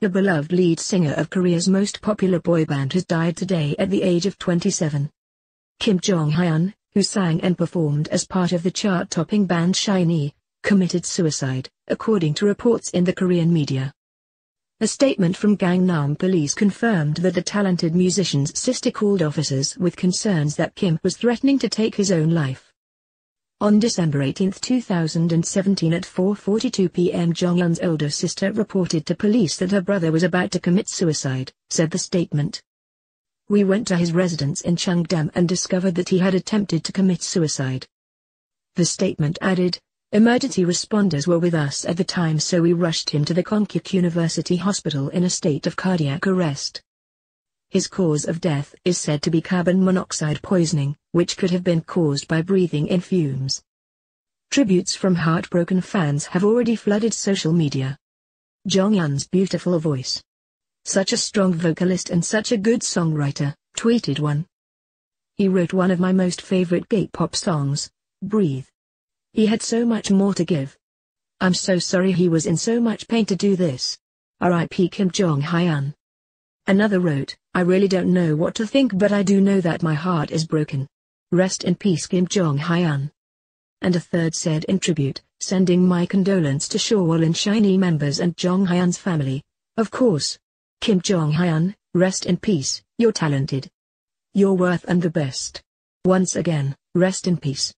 the beloved lead singer of Korea's most popular boy band has died today at the age of 27. Kim Jong-hyun, who sang and performed as part of the chart-topping band SHINee, committed suicide, according to reports in the Korean media. A statement from Gangnam police confirmed that the talented musician's sister called officers with concerns that Kim was threatening to take his own life. On December 18, 2017 at 4.42 p.m. Jong-hyun's older sister reported to police that her brother was about to commit suicide, said the statement. We went to his residence in Cheongdam and discovered that he had attempted to commit suicide. The statement added, Emergency responders were with us at the time so we rushed him to the Konkuk University Hospital in a state of cardiac arrest. His cause of death is said to be carbon monoxide poisoning, which could have been caused by breathing in fumes. Tributes from heartbroken fans have already flooded social media. Jong-hyun's beautiful voice. Such a strong vocalist and such a good songwriter, tweeted one. He wrote one of my most favorite K-pop songs, Breathe. He had so much more to give. I'm so sorry he was in so much pain to do this. R.I.P. Kim Jong-hyun. Another wrote, I really don't know what to think but I do know that my heart is broken. Rest in peace Kim Jong-hyun. And a third said in tribute, sending my condolence to Shawol and SHINee members and Jong-hyun's family. Of course. Kim Jong-hyun, rest in peace, you're talented. You're worth and the best. Once again, rest in peace.